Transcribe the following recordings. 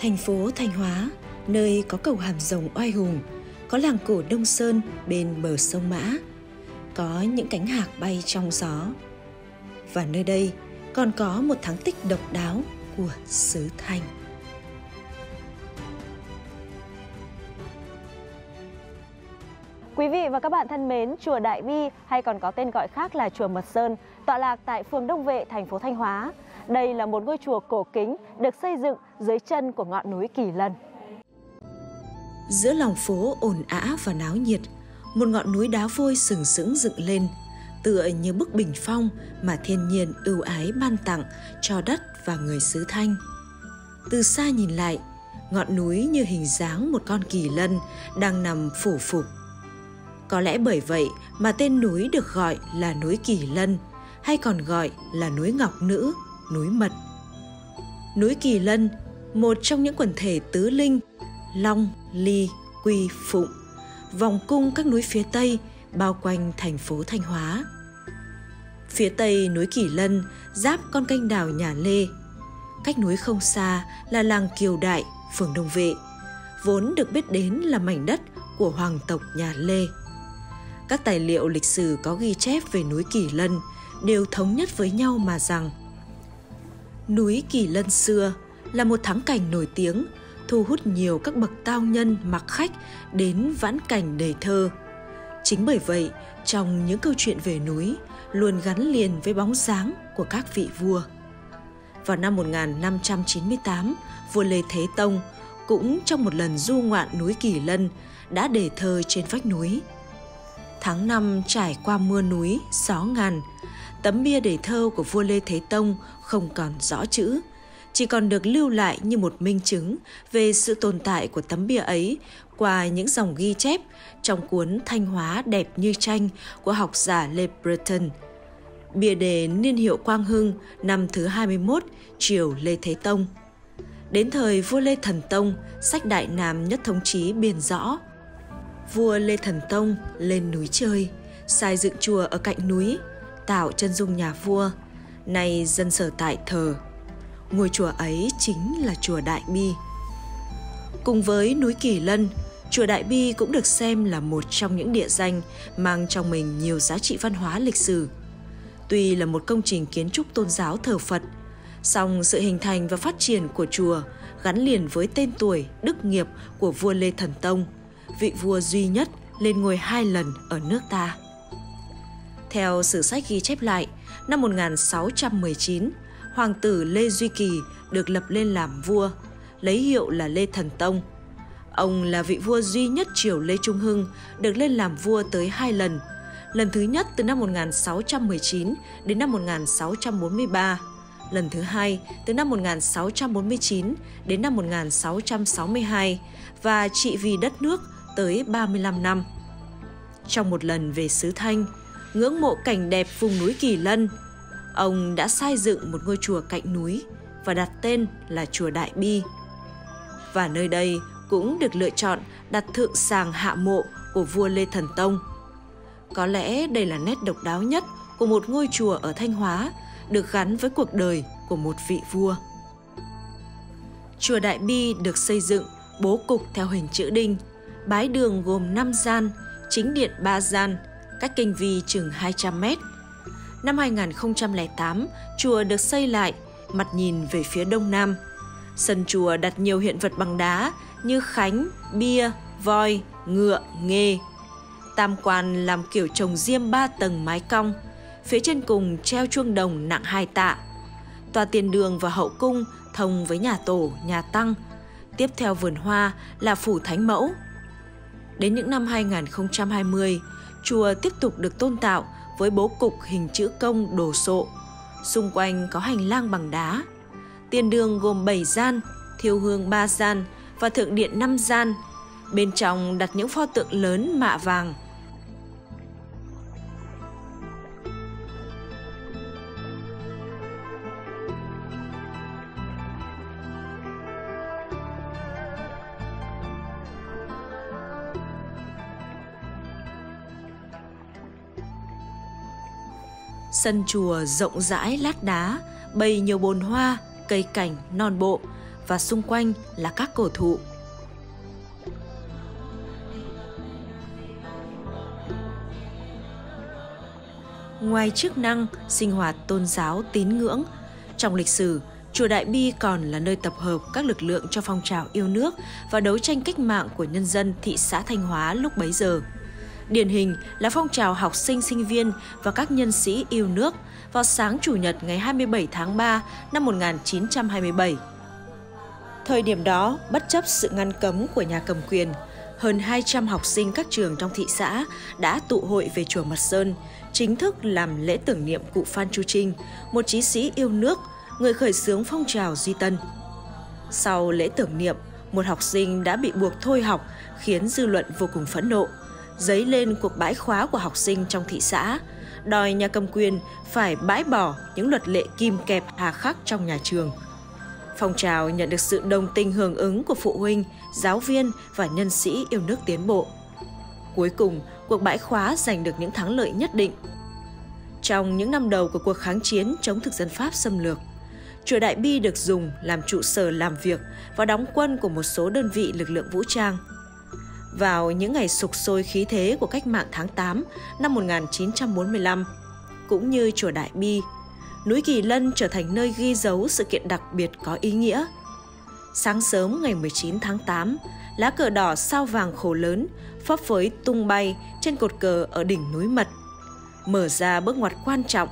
Thành phố Thanh Hóa, nơi có cầu Hàm Rồng oai hùng, có làng cổ Đông Sơn bên bờ sông Mã, có những cánh hạc bay trong gió. Và nơi đây còn có một thắng tích độc đáo của xứ Thanh. Quý vị và các bạn thân mến, chùa Đại Bi hay còn có tên gọi khác là chùa Mật Sơn, tọa lạc tại phường Đông Vệ, thành phố Thanh Hóa. Đây là một ngôi chùa cổ kính được xây dựng dưới chân của ngọn núi Kỳ Lân. Giữa lòng phố ồn ào và náo nhiệt, một ngọn núi đá vôi sừng sững dựng lên, tựa như bức bình phong mà thiên nhiên ưu ái ban tặng cho đất và người xứ Thanh. Từ xa nhìn lại, ngọn núi như hình dáng một con kỳ lân đang nằm phủ phục. Có lẽ bởi vậy mà tên núi được gọi là núi Kỳ Lân, hay còn gọi là núi Ngọc Nữ, núi Mật. Núi Kỳ Lân, một trong những quần thể tứ linh, Long, Ly, Quy, Phụng, vòng cung các núi phía Tây bao quanh thành phố Thanh Hóa. Phía Tây núi Kỳ Lân giáp con canh đào Nhà Lê. Cách núi không xa là làng Kiều Đại, phường Đông Vệ, vốn được biết đến là mảnh đất của hoàng tộc nhà Lê. Các tài liệu lịch sử có ghi chép về núi Kỳ Lân đều thống nhất với nhau mà rằng núi Kỳ Lân xưa là một thắng cảnh nổi tiếng, thu hút nhiều các bậc tao nhân mặc khách đến vãn cảnh đề thơ. Chính bởi vậy, trong những câu chuyện về núi luôn gắn liền với bóng dáng của các vị vua. Vào năm 1598, vua Lê Thế Tông cũng trong một lần du ngoạn núi Kỳ Lân đã đề thơ trên vách núi. Tháng năm trải qua mưa núi, gió ngàn, tấm bia đề thơ của vua Lê Thế Tông không còn rõ chữ, chỉ còn được lưu lại như một minh chứng về sự tồn tại của tấm bia ấy qua những dòng ghi chép trong cuốn Thanh Hóa đẹp như tranh của học giả Lê Breton. Bia đề niên hiệu Quang Hưng năm thứ 21 triều Lê Thế Tông. Đến thời vua Lê Thần Tông, sách Đại Nam nhất thống chí biên rõ. Vua Lê Thần Tông lên núi chơi, sai dựng chùa ở cạnh núi, tạo chân dung nhà vua, nay dân sở tại thờ. Ngôi chùa ấy chính là chùa Đại Bi. Cùng với núi Kỳ Lân, chùa Đại Bi cũng được xem là một trong những địa danh mang trong mình nhiều giá trị văn hóa lịch sử. Tuy là một công trình kiến trúc tôn giáo thờ Phật, song sự hình thành và phát triển của chùa gắn liền với tên tuổi, đức nghiệp của vua Lê Thần Tông, vị vua duy nhất lên ngôi hai lần ở nước ta. Theo sử sách ghi chép lại, năm 1619, hoàng tử Lê Duy Kỳ được lập lên làm vua, lấy hiệu là Lê Thần Tông. Ông là vị vua duy nhất triều Lê Trung Hưng được lên làm vua tới hai lần. Lần thứ nhất từ năm 1619 đến năm 1643, lần thứ hai từ năm 1649 đến năm 1662 và trị vì đất nước tới 35 năm. Trong một lần về xứ Thanh, ngưỡng mộ cảnh đẹp vùng núi Kỳ Lân, ông đã xây dựng một ngôi chùa cạnh núi và đặt tên là chùa Đại Bi. Và nơi đây cũng được lựa chọn đặt thượng sàng hạ mộ của vua Lê Thần Tông. Có lẽ đây là nét độc đáo nhất của một ngôi chùa ở Thanh Hóa được gắn với cuộc đời của một vị vua. Chùa Đại Bi được xây dựng bố cục theo hình chữ đinh, bái đường gồm 5 gian, chính điện 3 gian, cách kinh vi chừng 200 mét. Năm 2008, chùa được xây lại, mặt nhìn về phía đông nam. Sân chùa đặt nhiều hiện vật bằng đá như khánh, bia, voi, ngựa, nghê. Tam quan làm kiểu trồng diêm ba tầng mái cong, phía trên cùng treo chuông đồng nặng hai tạ. Tòa tiền đường và hậu cung thông với nhà tổ, nhà tăng. Tiếp theo vườn hoa là phủ thánh mẫu. Đến những năm 2020, chùa tiếp tục được tôn tạo với bố cục hình chữ công đồ sộ. Xung quanh có hành lang bằng đá. Tiền đường gồm 7 gian, thiêu hương 3 gian và thượng điện 5 gian. Bên trong đặt những pho tượng lớn mạ vàng. Sân chùa rộng rãi lát đá, bày nhiều bồn hoa, cây cảnh non bộ và xung quanh là các cổ thụ. Ngoài chức năng sinh hoạt tôn giáo tín ngưỡng, trong lịch sử, chùa Đại Bi còn là nơi tập hợp các lực lượng cho phong trào yêu nước và đấu tranh cách mạng của nhân dân thị xã Thanh Hóa lúc bấy giờ. Điển hình là phong trào học sinh sinh viên và các nhân sĩ yêu nước vào sáng Chủ nhật ngày 27 tháng 3 năm 1927. Thời điểm đó, bất chấp sự ngăn cấm của nhà cầm quyền, hơn 200 học sinh các trường trong thị xã đã tụ hội về chùa Mật Sơn, chính thức làm lễ tưởng niệm cụ Phan Chu Trinh, một chí sĩ yêu nước, người khởi xướng phong trào Duy Tân. Sau lễ tưởng niệm, một học sinh đã bị buộc thôi học khiến dư luận vô cùng phẫn nộ. Dấy lên cuộc bãi khóa của học sinh trong thị xã, đòi nhà cầm quyền phải bãi bỏ những luật lệ kim kẹp hà khắc trong nhà trường. Phong trào nhận được sự đồng tình hưởng ứng của phụ huynh, giáo viên và nhân sĩ yêu nước tiến bộ. Cuối cùng, cuộc bãi khóa giành được những thắng lợi nhất định. Trong những năm đầu của cuộc kháng chiến chống thực dân Pháp xâm lược, chùa Đại Bi được dùng làm trụ sở làm việc và đóng quân của một số đơn vị lực lượng vũ trang. Vào những ngày sục sôi khí thế của cách mạng tháng 8 năm 1945, cũng như chùa Đại Bi, núi Kỳ Lân trở thành nơi ghi dấu sự kiện đặc biệt có ý nghĩa. Sáng sớm ngày 19 tháng 8, lá cờ đỏ sao vàng khổ lớn phấp phới tung bay trên cột cờ ở đỉnh núi Mật, mở ra bước ngoặt quan trọng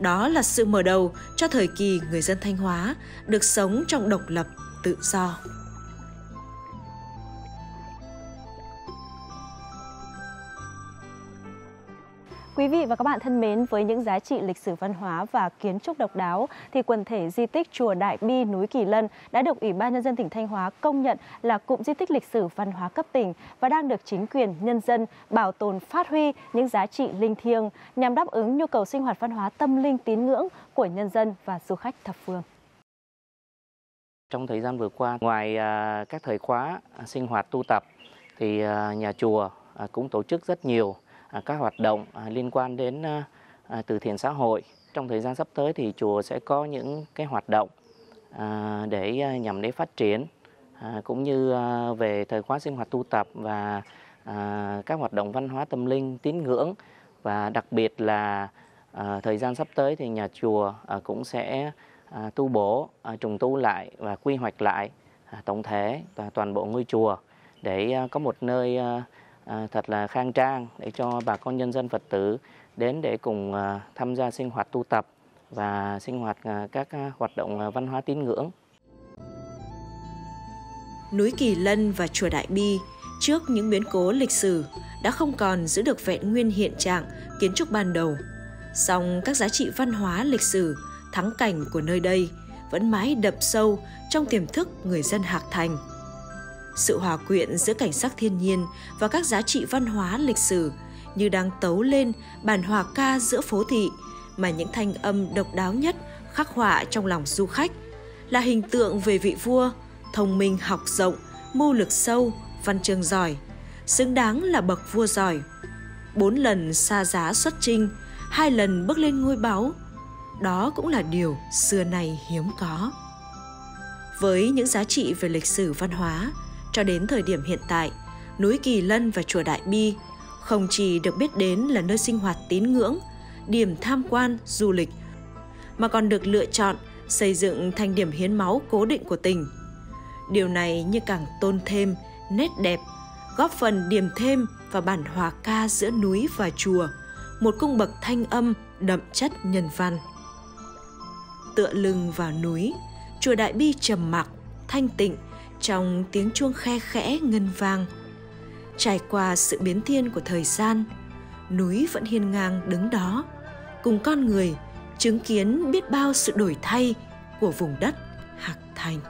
đó là sự mở đầu cho thời kỳ người dân Thanh Hóa được sống trong độc lập, tự do. Quý vị và các bạn thân mến, với những giá trị lịch sử văn hóa và kiến trúc độc đáo, thì quần thể di tích chùa Đại Bi núi Kỳ Lân đã được Ủy ban nhân dân tỉnh Thanh Hóa công nhận là cụm di tích lịch sử văn hóa cấp tỉnh và đang được chính quyền nhân dân bảo tồn phát huy những giá trị linh thiêng nhằm đáp ứng nhu cầu sinh hoạt văn hóa tâm linh tín ngưỡng của nhân dân và du khách thập phương. Trong thời gian vừa qua, ngoài à, các thời khóa sinh hoạt tu tập thì à, nhà chùa à, cũng tổ chức rất nhiều À, các hoạt động à, liên quan đến à, từ thiện xã hội. Trong thời gian sắp tới thì chùa sẽ có những cái hoạt động để nhằm để phát triển cũng như về thời khóa sinh hoạt tu tập và các hoạt động văn hóa tâm linh, tín ngưỡng và đặc biệt là thời gian sắp tới thì nhà chùa cũng sẽ tu bổ trùng tu lại và quy hoạch lại tổng thể và toàn bộ ngôi chùa để có một nơi À, thật là khang trang để cho bà con nhân dân Phật tử đến để cùng à, tham gia sinh hoạt tu tập và sinh hoạt à, các à, hoạt động à, văn hóa tín ngưỡng. Núi Kỳ Lân và chùa Đại Bi trước những biến cố lịch sử đã không còn giữ được vẹn nguyên hiện trạng kiến trúc ban đầu. Song các giá trị văn hóa lịch sử, thắng cảnh của nơi đây vẫn mãi đập sâu trong tiềm thức người dân Hạc Thành – sự hòa quyện giữa cảnh sắc thiên nhiên và các giá trị văn hóa lịch sử như đang tấu lên bản hòa ca giữa phố thị mà những thanh âm độc đáo nhất khắc họa trong lòng du khách là hình tượng về vị vua thông minh học rộng, mưu lực sâu, văn chương giỏi, xứng đáng là bậc vua giỏi. Bốn lần xa giá xuất trinh hai lần bước lên ngôi báu, đó cũng là điều xưa nay hiếm có. Với những giá trị về lịch sử văn hóa cho đến thời điểm hiện tại, núi Kỳ Lân và chùa Đại Bi không chỉ được biết đến là nơi sinh hoạt tín ngưỡng, điểm tham quan, du lịch, mà còn được lựa chọn xây dựng thành điểm hiến máu cố định của tỉnh. Điều này như càng tôn thêm nét đẹp, góp phần điểm thêm vào bản hòa ca giữa núi và chùa, một cung bậc thanh âm đậm chất nhân văn. Tựa lưng vào núi, chùa Đại Bi trầm mặc, thanh tịnh trong tiếng chuông khe khẽ ngân vang. Trải qua sự biến thiên của thời gian, núi vẫn hiên ngang đứng đó, cùng con người chứng kiến biết bao sự đổi thay của vùng đất hạc thành.